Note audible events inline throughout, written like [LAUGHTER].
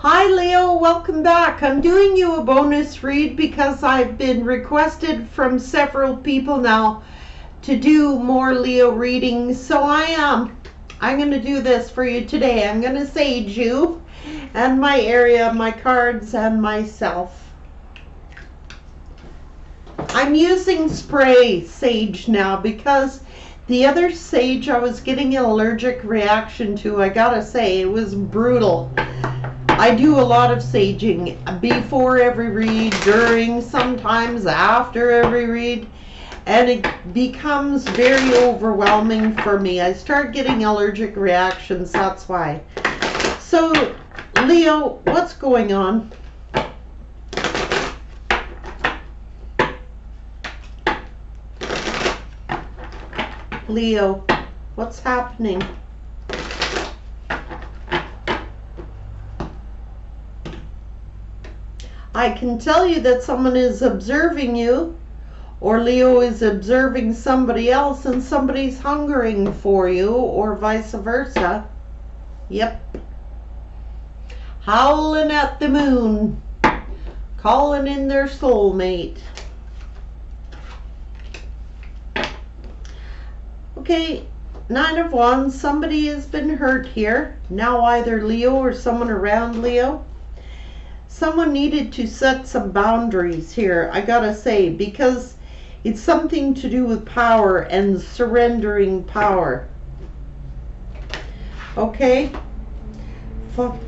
Hi Leo, welcome back. I'm doing you a bonus read because I've been requested from several people now to do more Leo readings. So I am I'm going to do this for you today. I'm going to sage you and my area, my cards and myself. I'm using spray sage now because the other sage I was getting an allergic reaction to, I gotta say, it was brutal. I do a lot of saging before every read, during, sometimes after every read, and it becomes very overwhelming for me. I start getting allergic reactions, that's why. So, Leo, what's going on? Leo, what's happening? I can tell you that someone is observing you, or Leo is observing somebody else and somebody's hungering for you, or vice versa. Yep. Howling at the moon, calling in their soulmate. Okay, Nine of Wands, somebody has been hurt here. Now either Leo or someone around Leo someone needed to set some boundaries here, I gotta say, because it's something to do with power and surrendering power. Okay?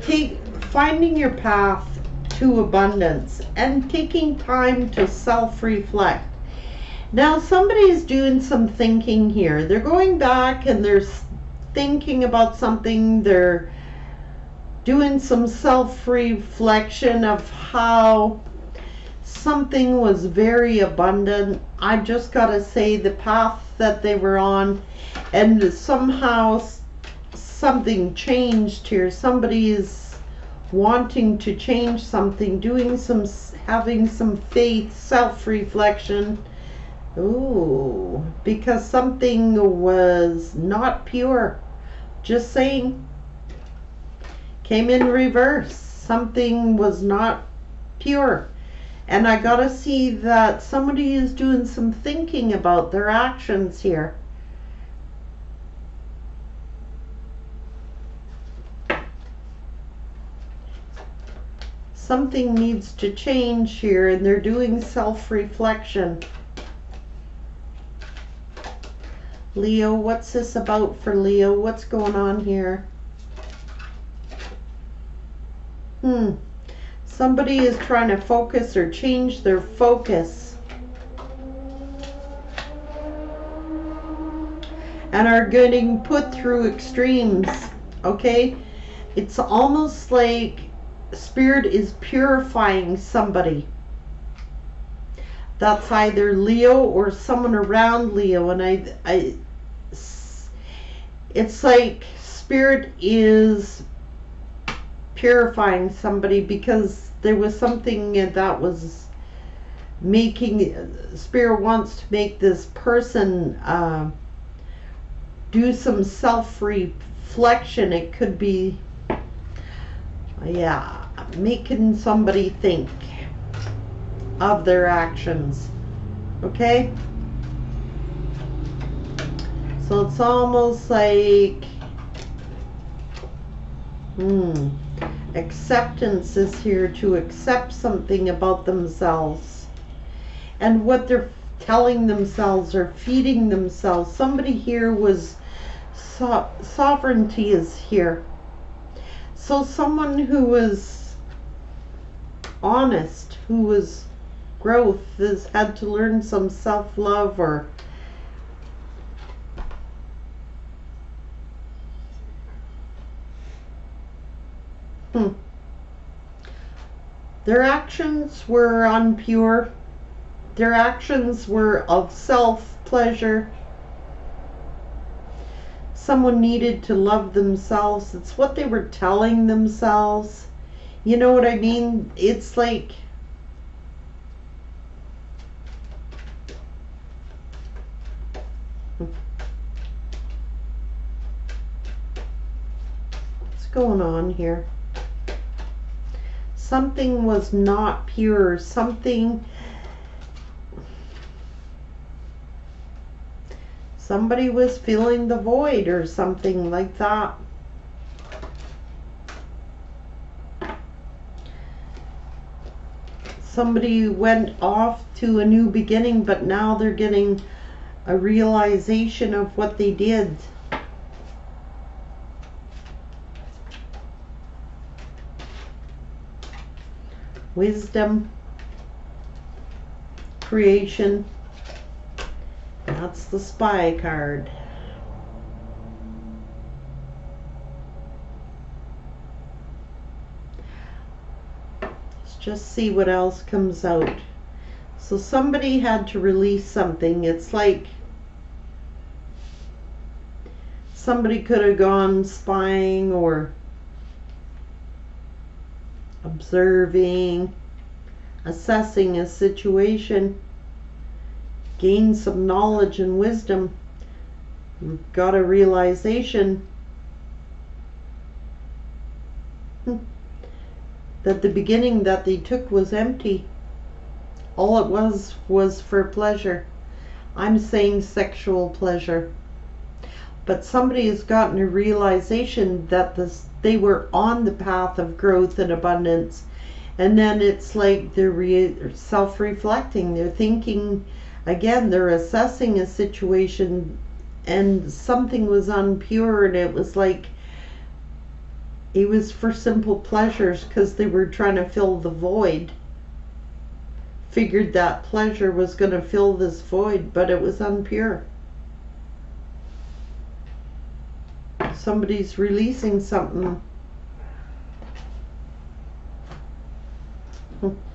Take, finding your path to abundance and taking time to self-reflect. Now somebody is doing some thinking here. They're going back and they're thinking about something. They're doing some self-reflection of how something was very abundant. I just got to say the path that they were on and somehow something changed here. Somebody is wanting to change something, doing some, having some faith, self-reflection. Ooh, because something was not pure. Just saying came in reverse. Something was not pure. And I got to see that somebody is doing some thinking about their actions here. Something needs to change here and they're doing self-reflection. Leo, what's this about for Leo? What's going on here? Hmm. Somebody is trying to focus or change their focus. And are getting put through extremes. Okay? It's almost like spirit is purifying somebody. That's either Leo or someone around Leo. And I, I it's like spirit is purifying somebody because there was something that was making spirit wants to make this person uh, do some self-reflection. It could be yeah making somebody think of their actions okay? So it's almost like hmm acceptance is here to accept something about themselves and what they're telling themselves or feeding themselves. Somebody here was so sovereignty is here. So someone who was honest, who was growth, has had to learn some self-love or Hmm. Their actions were unpure. Their actions were of self-pleasure. Someone needed to love themselves. It's what they were telling themselves. You know what I mean? It's like... What's going on here? Something was not pure, something somebody was filling the void or something like that. Somebody went off to a new beginning, but now they're getting a realization of what they did. Wisdom, creation. That's the spy card. Let's just see what else comes out. So somebody had to release something. It's like somebody could have gone spying or observing, assessing a situation, gain some knowledge and wisdom, got a realization that the beginning that they took was empty. All it was was for pleasure. I'm saying sexual pleasure. But somebody has gotten a realization that this, they were on the path of growth and abundance. And then it's like they're re- self reflecting. They're thinking, again, they're assessing a situation and something was unpure and it was like it was for simple pleasures because they were trying to fill the void figured that pleasure was going to fill this void, but it was unpure. Somebody's releasing something. Hmm.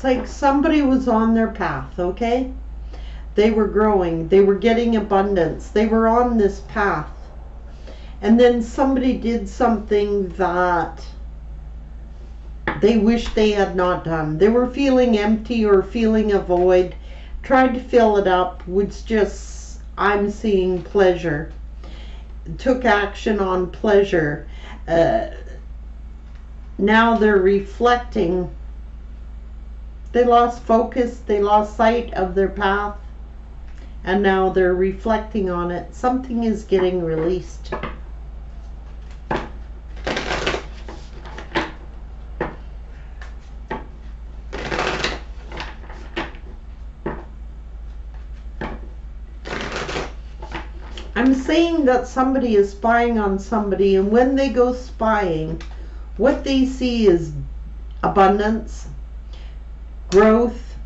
It's like somebody was on their path, okay? They were growing, they were getting abundance, they were on this path. And then somebody did something that they wish they had not done. They were feeling empty or feeling a void, tried to fill it up, which just, I'm seeing pleasure. Took action on pleasure. Uh, now they're reflecting they lost focus, they lost sight of their path, and now they're reflecting on it. Something is getting released. I'm saying that somebody is spying on somebody, and when they go spying, what they see is abundance, growth,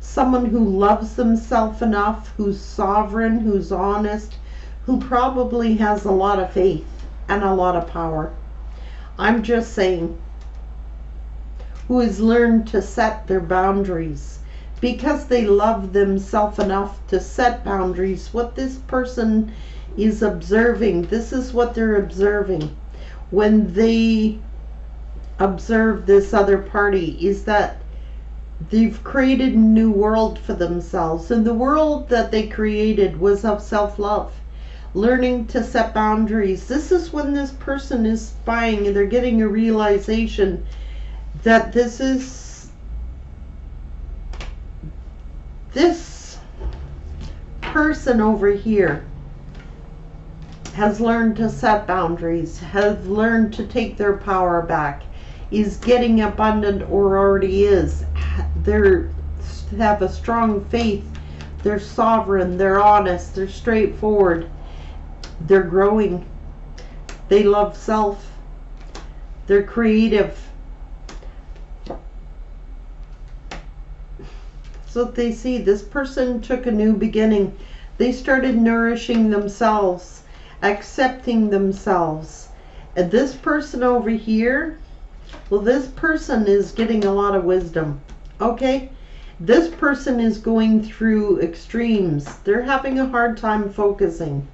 someone who loves themselves enough, who's sovereign, who's honest, who probably has a lot of faith and a lot of power. I'm just saying, who has learned to set their boundaries because they love themselves enough to set boundaries. What this person is observing, this is what they're observing when they observe this other party is that they've created a new world for themselves. And the world that they created was of self love, learning to set boundaries. This is when this person is spying and they're getting a realization that this is this person over here has learned to set boundaries, has learned to take their power back, is getting abundant or already is they're have a strong faith. They're sovereign. They're honest. They're straightforward. They're growing. They love self. They're creative. So they see this person took a new beginning. They started nourishing themselves, accepting themselves. And this person over here, well, this person is getting a lot of wisdom okay? This person is going through extremes. They're having a hard time focusing.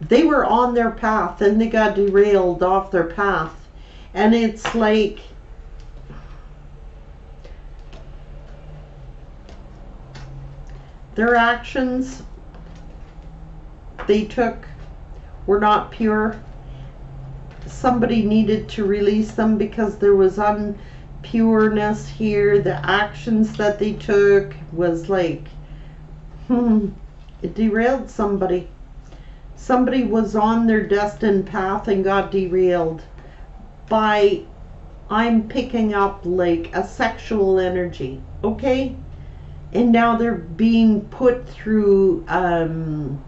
They were on their path and they got derailed off their path. And it's like their actions they took were not pure. Somebody needed to release them because there was unpureness here. The actions that they took was like, hmm, it derailed somebody. Somebody was on their destined path and got derailed by, I'm picking up like a sexual energy, okay? And now they're being put through um,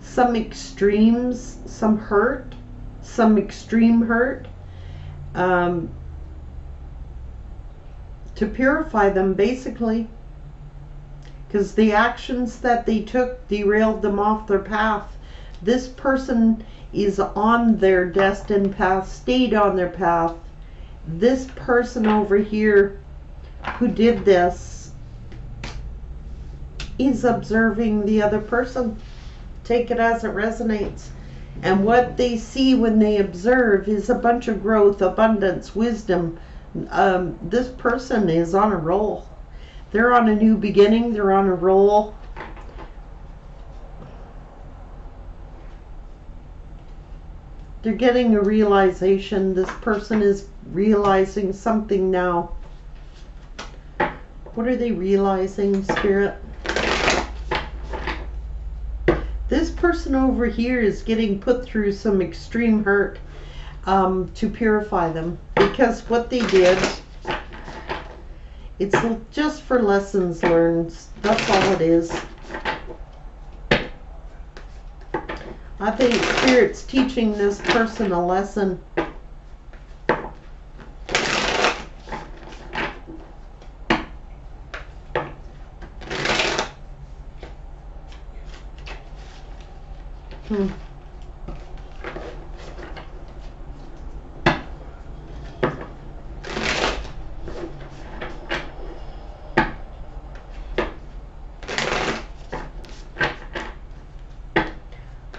some extremes, some hurt, some extreme hurt, um, to purify them basically. Because the actions that they took derailed them off their path. This person is on their destined path, stayed on their path. This person over here who did this is observing the other person. Take it as it resonates. And what they see when they observe is a bunch of growth, abundance, wisdom. Um, this person is on a roll. They're on a new beginning, they're on a roll. They're getting a realization. This person is realizing something now. What are they realizing, Spirit? This person over here is getting put through some extreme hurt um, to purify them because what they did, it's just for lessons learned. That's all it is. I think Spirit's teaching this person a lesson. Hmm.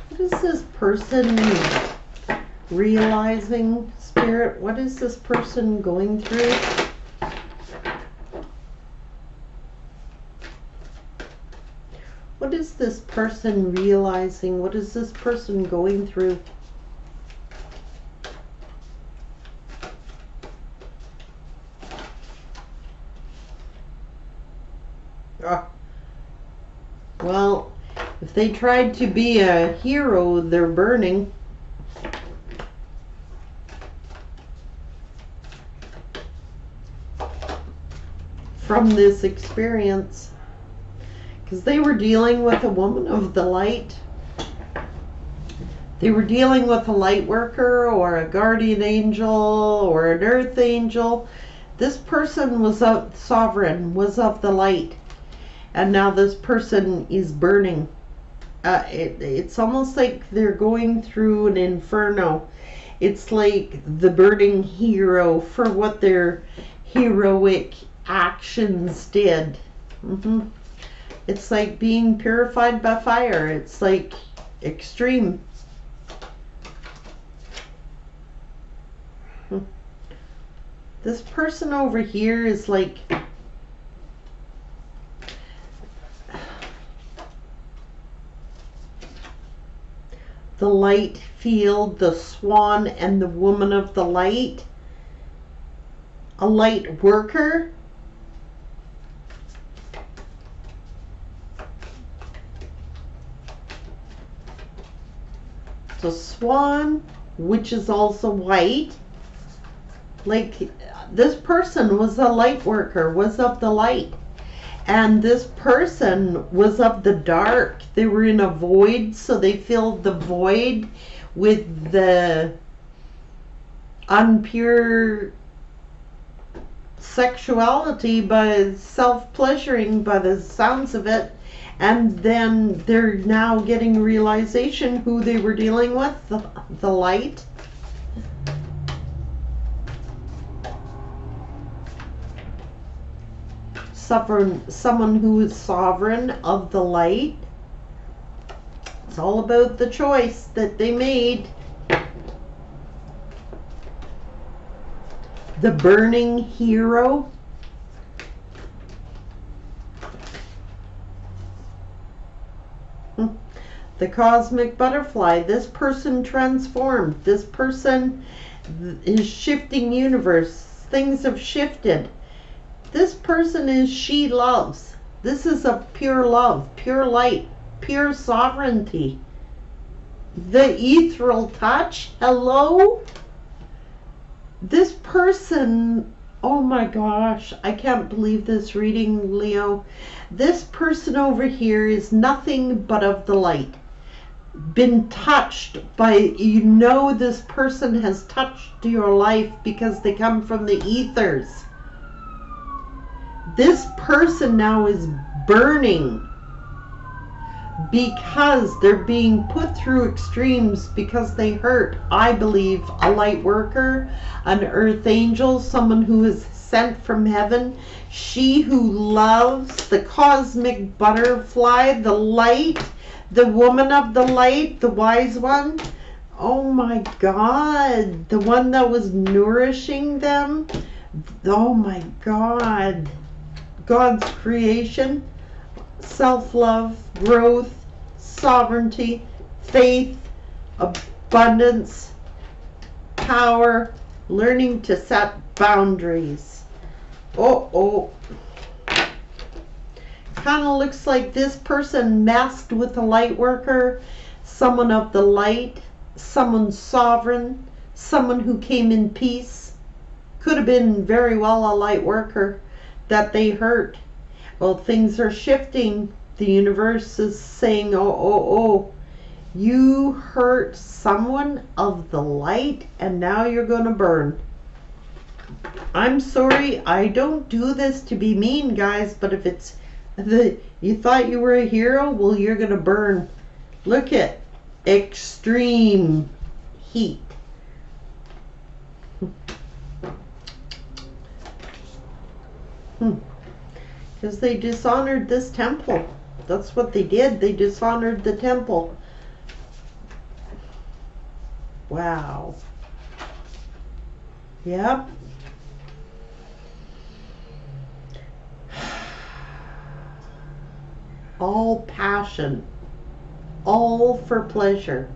What is this person realizing, Spirit? What is this person going through? What is this person realizing? What is this person going through? Ah. Well, if they tried to be a hero, they're burning. From this experience because they were dealing with a woman of the light. They were dealing with a light worker or a guardian angel or an earth angel. This person was of sovereign, was of the light, and now this person is burning. Uh, it, it's almost like they're going through an inferno. It's like the burning hero for what their heroic actions did. Mm-hmm. It's like being purified by fire. It's like extreme. Hmm. This person over here is like the light field, the swan and the woman of the light. A light worker the swan, which is also white. Like this person was a light worker, was of the light. And this person was of the dark. They were in a void, so they filled the void with the unpure sexuality by self pleasuring by the sounds of it and then they're now getting realization who they were dealing with the, the light sovereign, someone who is sovereign of the light. It's all about the choice that they made. The burning hero. Hmm. The cosmic butterfly. This person transformed. This person is shifting universe. Things have shifted. This person is she loves. This is a pure love, pure light, pure sovereignty. The ethereal touch. Hello? This person, oh my gosh, I can't believe this reading, Leo. This person over here is nothing but of the light. Been touched by, you know, this person has touched your life because they come from the ethers this person now is burning because they're being put through extremes because they hurt, I believe, a light worker, an earth angel, someone who is sent from heaven, she who loves the cosmic butterfly, the light, the woman of the light, the wise one. Oh my God, the one that was nourishing them. Oh my God. God's creation, self love, growth, sovereignty, faith, abundance, power, learning to set boundaries. Oh, oh. Kind of looks like this person masked with a light worker, someone of the light, someone sovereign, someone who came in peace. Could have been very well a light worker that they hurt. Well, things are shifting. The universe is saying, oh, oh, oh, you hurt someone of the light and now you're going to burn. I'm sorry, I don't do this to be mean, guys, but if it's the you thought you were a hero, well, you're going to burn. Look at extreme heat. Because hmm. they dishonored this temple. That's what they did. They dishonored the temple. Wow. Yep. [SIGHS] All passion. All for pleasure.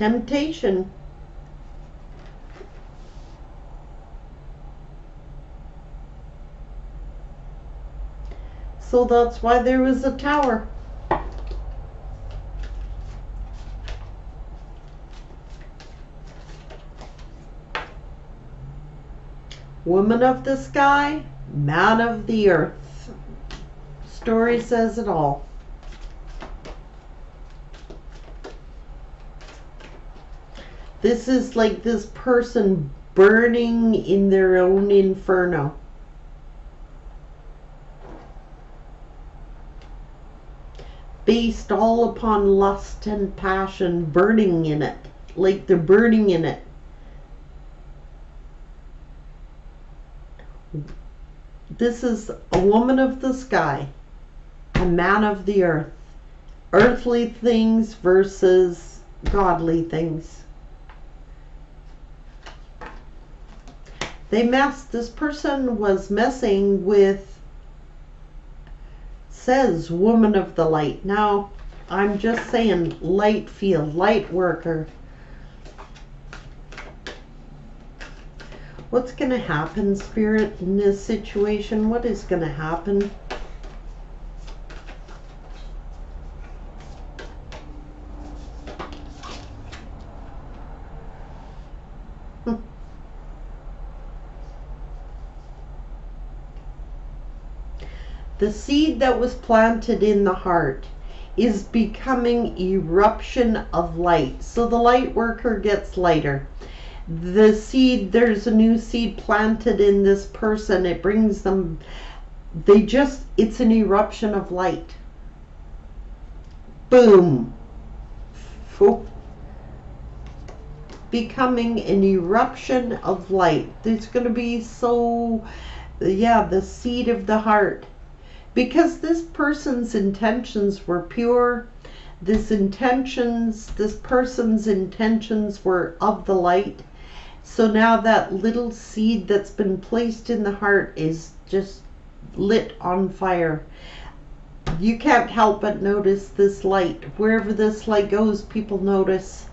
Temptation. So that's why there was a tower. Woman of the sky, man of the earth. Story says it all. This is like this person burning in their own inferno. Based all upon lust and passion, burning in it. Like they're burning in it. This is a woman of the sky, a man of the earth. Earthly things versus godly things. They messed this person was messing with says woman of the light. Now i'm just saying light field light worker. What's going to happen spirit in this situation? What is going to happen the seed that was planted in the heart is becoming eruption of light. So the light worker gets lighter. The seed, there's a new seed planted in this person. It brings them, they just, it's an eruption of light. Boom. becoming an eruption of light. There's going to be so, yeah, the seed of the heart. Because this person's intentions were pure, this intentions, this person's intentions were of the light. So now that little seed that's been placed in the heart is just lit on fire. You can't help but notice this light. Wherever this light goes, people notice.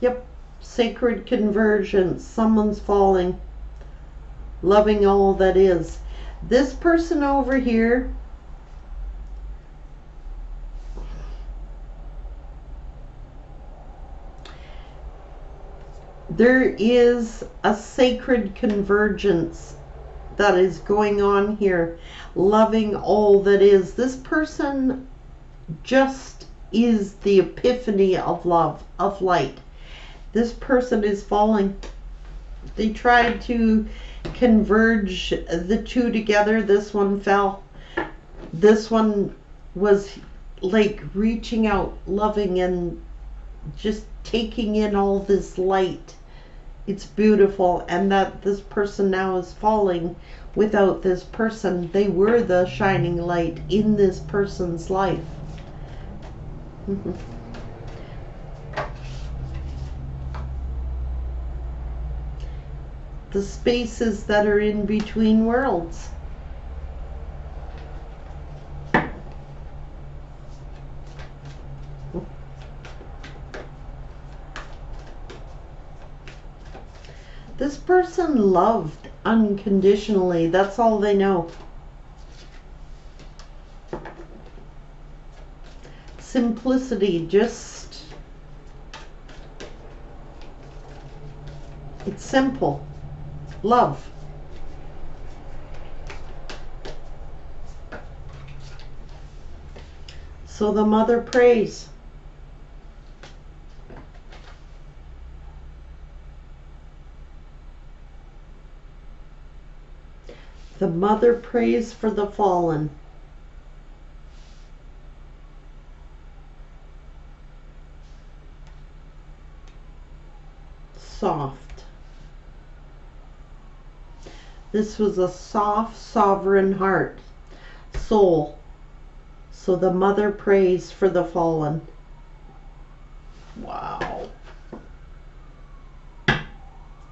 Yep, sacred convergence. Someone's falling, loving all that is. This person over here there is a sacred convergence that is going on here, loving all that is. This person just is the epiphany of love, of light. This person is falling. They tried to converge the two together. This one fell. This one was like reaching out, loving, and just taking in all this light. It's beautiful, and that this person now is falling without this person. They were the shining light in this person's life. [LAUGHS] the spaces that are in between worlds. This person loved unconditionally. That's all they know. Simplicity, just. It's simple. Love. So the mother prays. The mother prays for the fallen. Soft. This was a soft, sovereign heart, soul. So the mother prays for the fallen. Wow.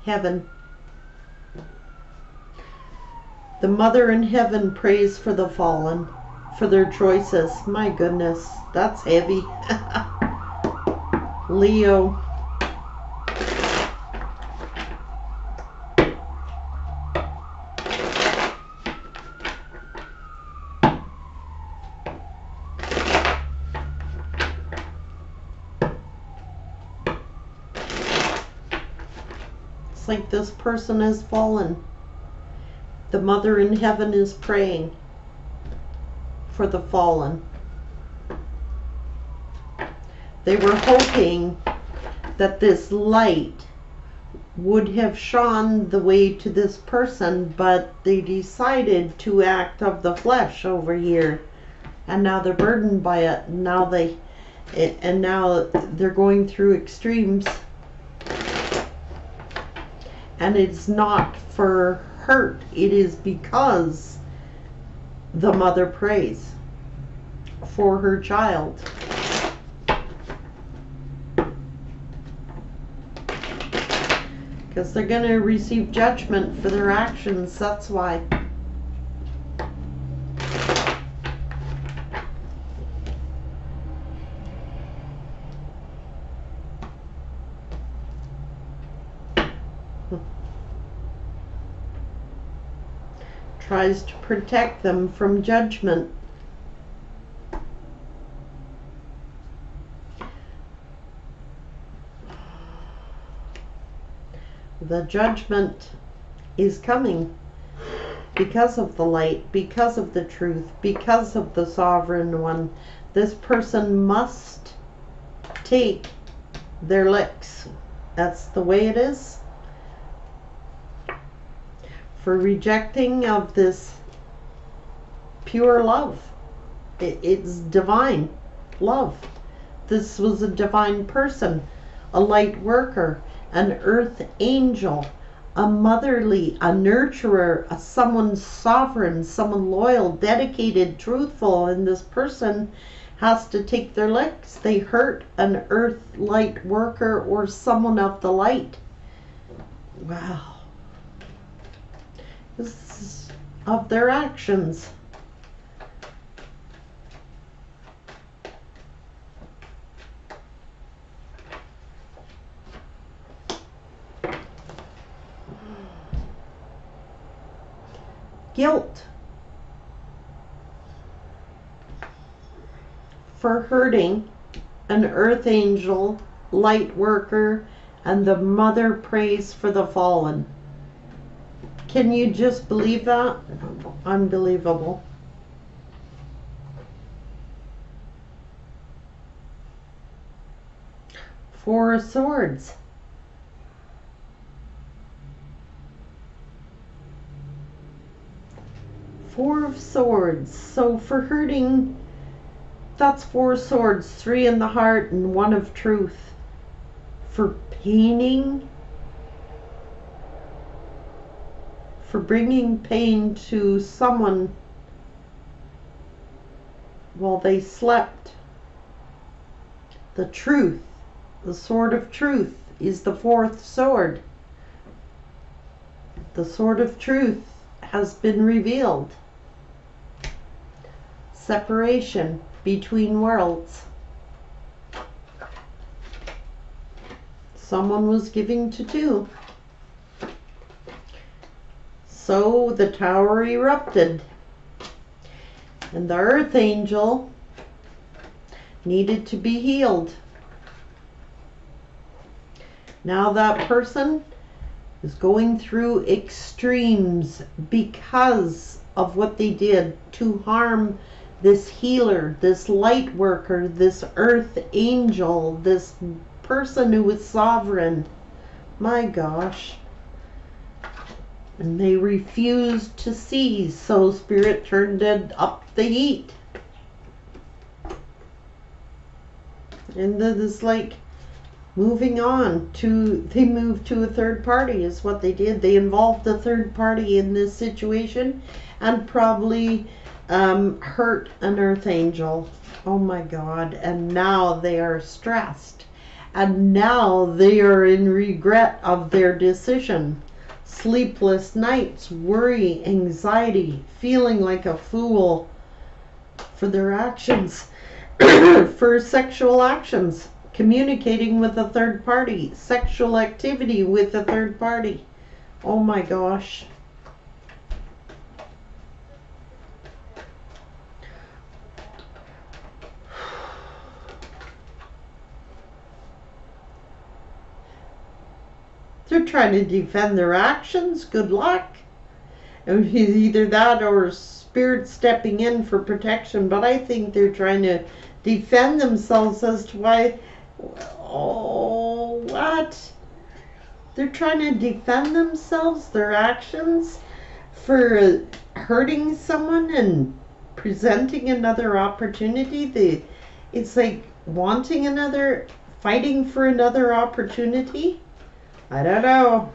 Heaven. The mother in heaven prays for the fallen, for their choices. My goodness, that's heavy. [LAUGHS] Leo. It's like this person has fallen. The mother in heaven is praying for the fallen. They were hoping that this light would have shone the way to this person, but they decided to act of the flesh over here. And now they're burdened by it. Now they, and now they're going through extremes. And it's not for hurt. It is because the mother prays for her child. Because they're going to receive judgment for their actions. That's why. To protect them from judgment. The judgment is coming because of the light, because of the truth, because of the sovereign one. This person must take their licks. That's the way it is. For rejecting of this pure love. It, it's divine love. This was a divine person, a light worker, an earth angel, a motherly, a nurturer, a someone sovereign, someone loyal, dedicated, truthful, and this person has to take their licks. They hurt an earth light worker or someone of the light. Wow. Of their actions. Guilt for hurting an earth angel, light worker, and the mother prays for the fallen. Can you just believe that? Unbelievable. Four of Swords. Four of Swords. So for hurting, that's four swords, three in the heart and one of truth. For paining, for bringing pain to someone while they slept. The truth, the sword of truth, is the fourth sword. The sword of truth has been revealed separation between worlds. Someone was giving to two. So the tower erupted. And the earth angel needed to be healed. Now that person is going through extremes because of what they did to harm this healer, this light worker, this earth angel, this person who was sovereign. My gosh. And they refused to see, so Spirit turned it up the heat. And then it's like moving on to, they moved to a third party, is what they did. They involved the third party in this situation and probably um, hurt an earth angel. Oh my God. And now they are stressed. And now they are in regret of their decision. Sleepless nights, worry, anxiety, feeling like a fool for their actions, [COUGHS] for sexual actions, communicating with a third party, sexual activity with a third party. Oh my gosh. They're trying to defend their actions. Good luck. And either that or spirit stepping in for protection. But I think they're trying to defend themselves as to why. Oh, what? They're trying to defend themselves, their actions, for hurting someone and presenting another opportunity. They, it's like wanting another, fighting for another opportunity. I don't know.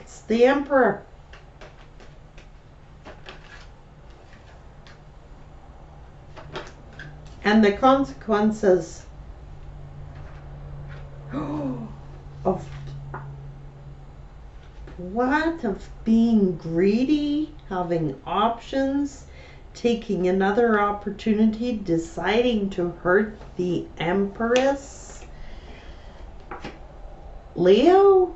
It's the Emperor. And the consequences [GASPS] of what? Of being greedy, having options, taking another opportunity, deciding to hurt the Empress. Leo?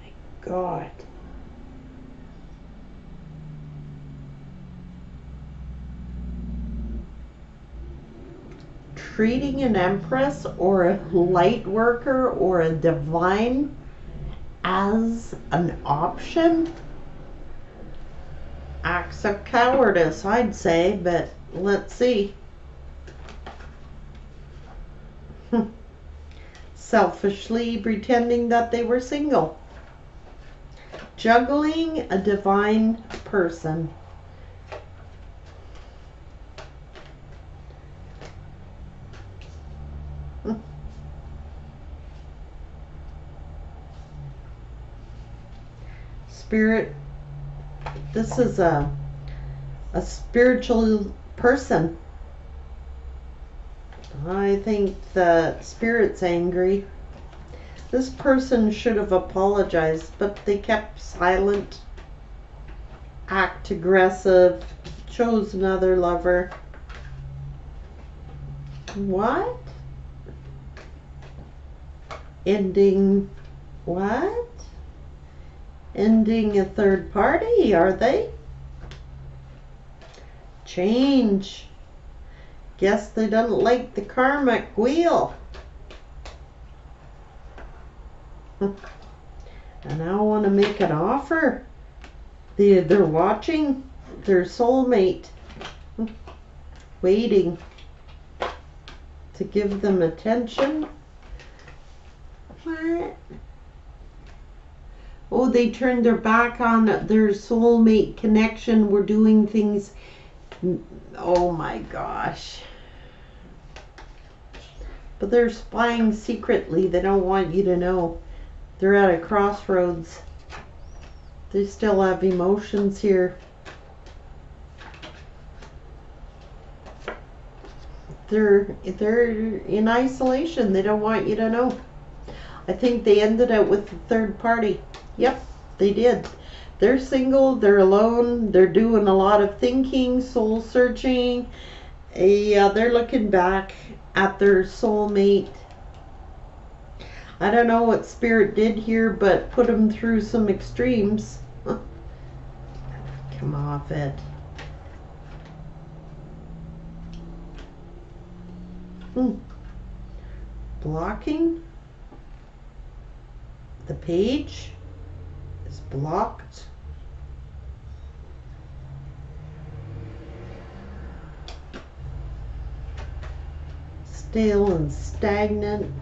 My God. Treating an empress or a light worker or a divine as an option. Acts of cowardice, I'd say, but let's see. [LAUGHS] Selfishly pretending that they were single. Juggling a divine person. Spirit, this is a, a spiritual person. I think the spirit's angry. This person should have apologized, but they kept silent, act aggressive, chose another lover. What? Ending what? Ending a third party, are they? Change. Guess they don't like the karmic wheel. [LAUGHS] and I want to make an offer. They, they're watching their soulmate, [LAUGHS] waiting to give them attention. What? Oh, they turned their back on their soulmate connection. We're doing things. Oh my gosh. But they're spying secretly. They don't want you to know. They're at a crossroads. They still have emotions here. They're they're in isolation. They don't want you to know. I think they ended up with a third party. Yep, they did. They're single, they're alone, they're doing a lot of thinking, soul searching. Yeah, they're looking back at their soulmate. I don't know what spirit did here, but put them through some extremes. Come off it. Hmm. Blocking the page blocked. Stale and stagnant.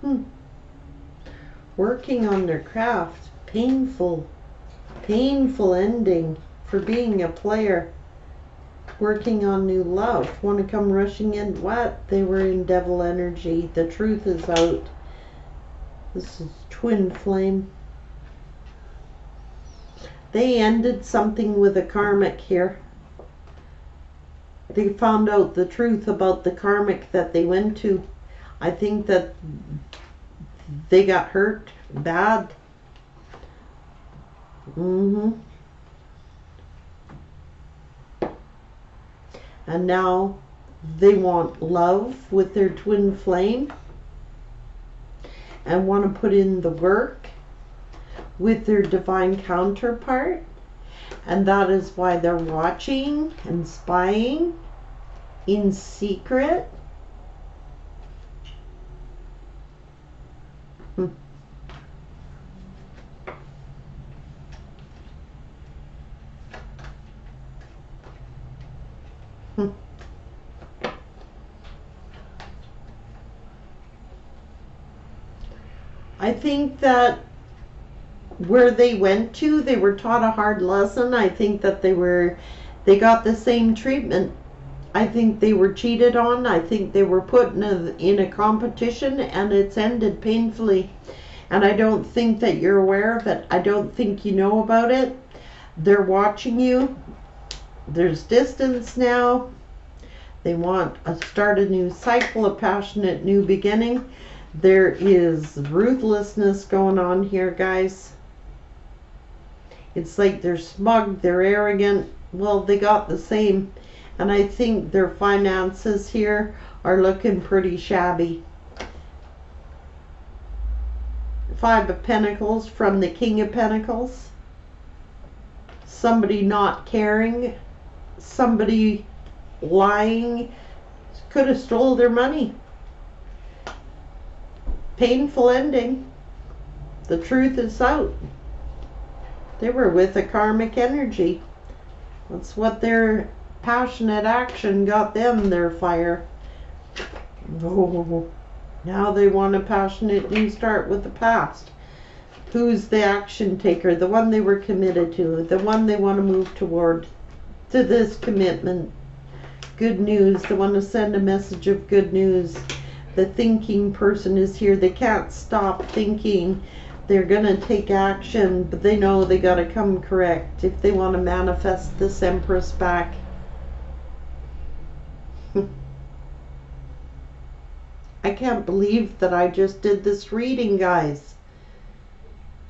Hmm. Working on their craft. Painful. Painful ending for being a player working on new love. Want to come rushing in? What? They were in devil energy. The truth is out. This is twin flame. They ended something with a karmic here. They found out the truth about the karmic that they went to. I think that they got hurt bad. Mm-hmm. and now they want love with their twin flame and want to put in the work with their divine counterpart and that is why they're watching and spying in secret hmm. I think that where they went to, they were taught a hard lesson. I think that they were, they got the same treatment. I think they were cheated on. I think they were put in a, in a competition and it's ended painfully. And I don't think that you're aware of it. I don't think you know about it. They're watching you. There's distance now. They want to start a new cycle, a passionate new beginning. There is ruthlessness going on here, guys. It's like they're smug, they're arrogant. Well, they got the same. And I think their finances here are looking pretty shabby. Five of Pentacles from the King of Pentacles. Somebody not caring. somebody lying could have stole their money. Painful ending. The truth is out. They were with a karmic energy. That's what their passionate action got them their fire. Oh, [LAUGHS] now they want a passionate new start with the past. Who's the action taker? The one they were committed to, the one they want to move toward, to this commitment. Good news, the one to send a message of good news. The thinking person is here. They can't stop thinking. They're going to take action, but they know they got to come correct if they want to manifest this Empress back. [LAUGHS] I can't believe that I just did this reading, guys.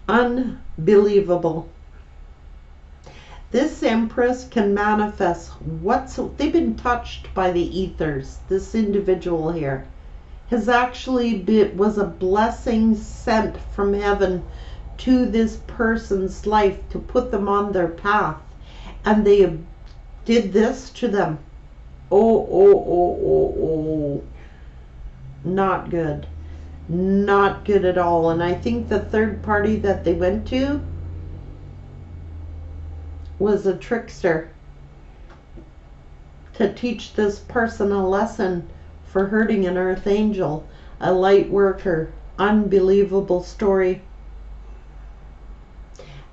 Unbelievable. This Empress can manifest what's they've been touched by the ethers. This individual here has actually been was a blessing sent from heaven to this person's life to put them on their path, and they did this to them. Oh, oh, oh, oh, oh not good. Not good at all. And I think the third party that they went to was a trickster to teach this person a lesson for hurting an earth angel, a light worker. Unbelievable story.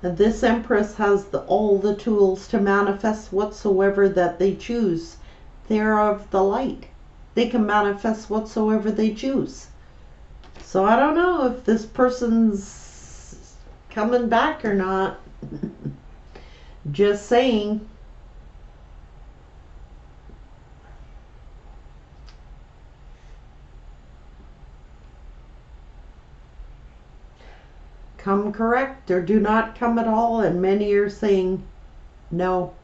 And this empress has the, all the tools to manifest whatsoever that they choose. They're of the light they can manifest whatsoever they choose. So I don't know if this person's coming back or not. [LAUGHS] Just saying. Come correct or do not come at all, and many are saying no.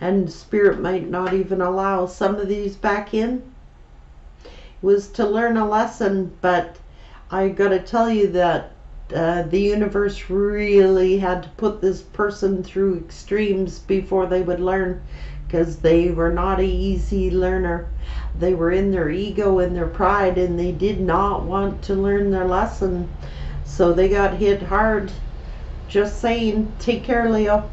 And Spirit might not even allow some of these back in It was to learn a lesson, but I got to tell you that uh, the universe really had to put this person through extremes before they would learn because they were not a easy learner. They were in their ego and their pride and they did not want to learn their lesson. So they got hit hard. Just saying, take care, Leo.